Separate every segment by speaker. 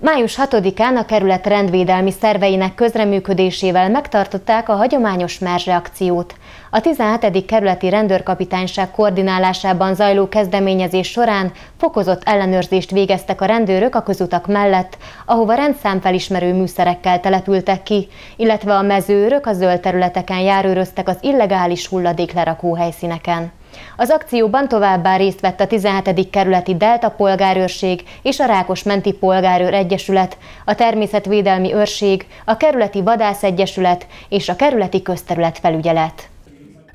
Speaker 1: Május 6-án a kerület rendvédelmi szerveinek közreműködésével megtartották a hagyományos merzsreakciót. A 17. kerületi rendőrkapitányság koordinálásában zajló kezdeményezés során fokozott ellenőrzést végeztek a rendőrök a közutak mellett, ahova rendszámfelismerő műszerekkel települtek ki, illetve a mezőrök a zöld területeken járőröztek az illegális hulladéklerakó helyszíneken. Az akcióban továbbá részt vett a 17. kerületi Delta polgárőrség és a Rákosmenti Polgárőr Egyesület, a Természetvédelmi Őrség, a Kerületi Vadászegyesület és a Kerületi Közterület Felügyelet.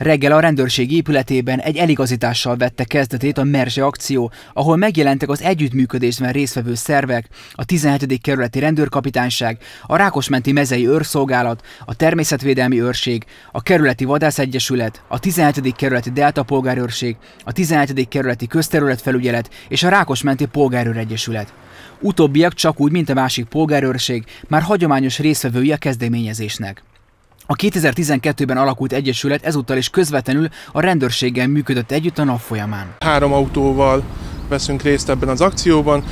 Speaker 2: Reggel a rendőrség épületében egy eligazítással vette kezdetét a Merzse akció, ahol megjelentek az együttműködésben résztvevő szervek, a 17. kerületi rendőrkapitányság, a Rákosmenti mezei őrszolgálat, a Természetvédelmi Őrség, a Kerületi Vadászegyesület, a 17. kerületi Delta polgárőrség, a 17. kerületi közterületfelügyelet és a Rákosmenti Polgárőregyesület. Utóbbiak csak úgy, mint a másik polgárőrség, már hagyományos résztvevői a kezdeményezésnek. A 2012-ben alakult egyesület ezúttal is közvetlenül a rendőrséggel működött együtt a nap folyamán.
Speaker 3: Három autóval veszünk részt ebben az akcióban.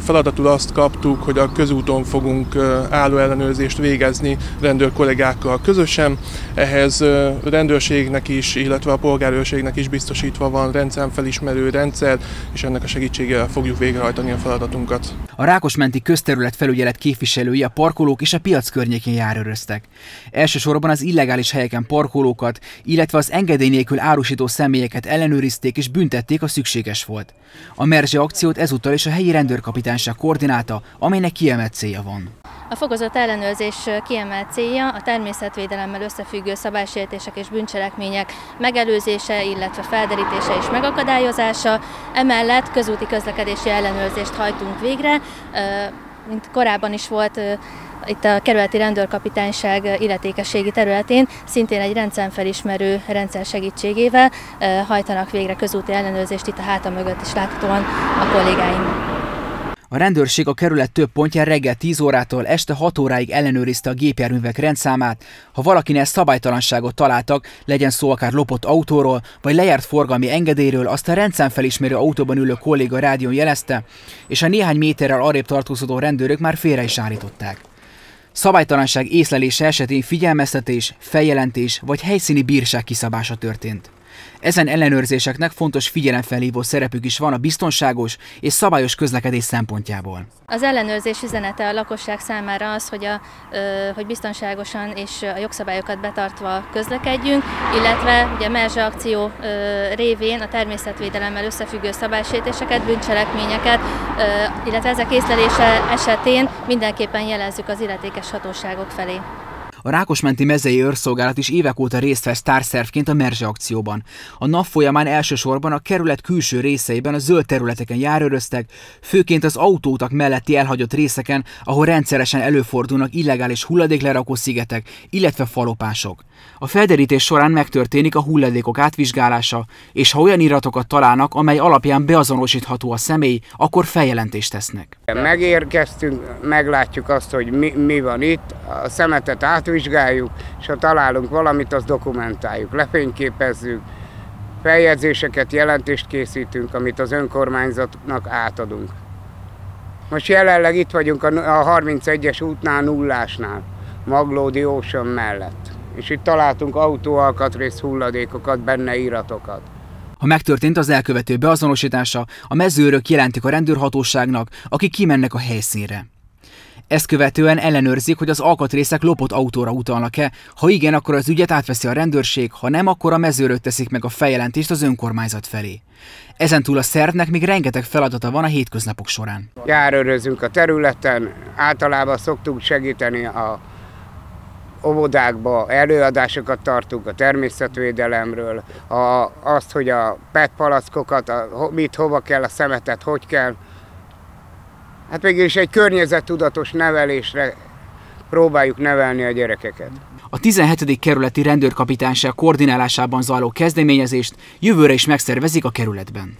Speaker 3: Feladatul azt kaptuk, hogy a közúton fogunk álló ellenőrzést végezni rendőr kollégákkal közösen. Ehhez rendőrségnek is, illetve a polgárőrségnek is biztosítva van rendszámfelismerő rendszer, és ennek a segítségével fogjuk végrehajtani a feladatunkat.
Speaker 2: A Rákosmenti közterület felügyelet képviselői a parkolók és a piac környékén járőröztek. Elsősorban az illegális helyeken parkolókat, illetve az engedély nélkül árusító személyeket ellenőrizték és büntették a szükséges volt. A Merzse akciót ezúttal is a helyi rendőrkapitányság koordinálta, amelynek kiemelt célja van.
Speaker 4: A fokozott ellenőrzés kiemelt célja a természetvédelemmel összefüggő szabálysértések és bűncselekmények megelőzése, illetve felderítése és megakadályozása. Emellett közúti közlekedési ellenőrzést hajtunk végre, mint korábban is volt itt a kerületi rendőrkapitányság illetékességi területén szintén egy rendszerfelismerő rendszer segítségével hajtanak végre közúti ellenőrzést itt a háta mögött is láthatóan a kollégáim.
Speaker 2: A rendőrség a kerület több pontján reggel 10 órától este 6 óráig ellenőrizte a gépjárművek rendszámát. Ha valakinek szabálytalanságot találtak, legyen szó akár lopott autóról, vagy lejárt forgalmi engedélyről, azt a rendszámfelismerő autóban ülő kolléga rádión jelezte, és a néhány méterrel arrébb tartózkodó rendőrök már félre is állították. Szabálytalanság észlelése esetén figyelmeztetés, feljelentés vagy helyszíni bírság kiszabása történt. Ezen ellenőrzéseknek fontos figyelemfelhívó szerepük is van a biztonságos és szabályos közlekedés szempontjából.
Speaker 4: Az ellenőrzés üzenete a lakosság számára az, hogy, a, hogy biztonságosan és a jogszabályokat betartva közlekedjünk, illetve ugye a Merzsa akció révén a természetvédelemmel összefüggő szabálysértéseket, bűncselekményeket, illetve ezek észlelése esetén mindenképpen jelezzük az illetékes hatóságok felé.
Speaker 2: A Rákosmenti mezei őrszolgálat is évek óta részt vesz társzervként a Merzse akcióban. A nap folyamán elsősorban a kerület külső részeiben a zöld területeken járőröztek, főként az autótak melletti elhagyott részeken, ahol rendszeresen előfordulnak illegális hulladéklerakó szigetek, illetve falopások. A felderítés során megtörténik a hulladékok átvizsgálása, és ha olyan iratokat találnak, amely alapján beazonosítható a személy, akkor feljelentést tesznek.
Speaker 5: Megérkeztünk, meglátjuk azt, hogy mi, mi van itt, a szemetet átvizsgáljuk, és ha találunk valamit, azt dokumentáljuk, lefényképezzük, feljegyzéseket, jelentést készítünk, amit az önkormányzatnak átadunk. Most jelenleg itt vagyunk a 31-es útnál, nullásnál, Maglódi Ocean mellett és itt találtunk autóalkatrész hulladékokat, benne iratokat.
Speaker 2: Ha megtörtént az elkövető beazonosítása, a mezőrök jelentik a rendőrhatóságnak, akik kimennek a helyszínre. Ezt követően ellenőrzik, hogy az alkatrészek lopott autóra utalnak-e, ha igen, akkor az ügyet átveszi a rendőrség, ha nem, akkor a mezőrök teszik meg a feljelentést az önkormányzat felé. Ezen túl a szervnek még rengeteg feladata van a hétköznapok során.
Speaker 5: Járőrözünk a területen, általában szoktunk segíteni a óvodákba előadásokat tartunk a természetvédelemről, a, azt, hogy a PET palackokat, a, mit, hova kell a szemetet, hogy kell. Hát mégis egy környezettudatos nevelésre próbáljuk nevelni a gyerekeket.
Speaker 2: A 17. kerületi rendőrkapitányság koordinálásában zajló kezdeményezést jövőre is megszervezik a kerületben.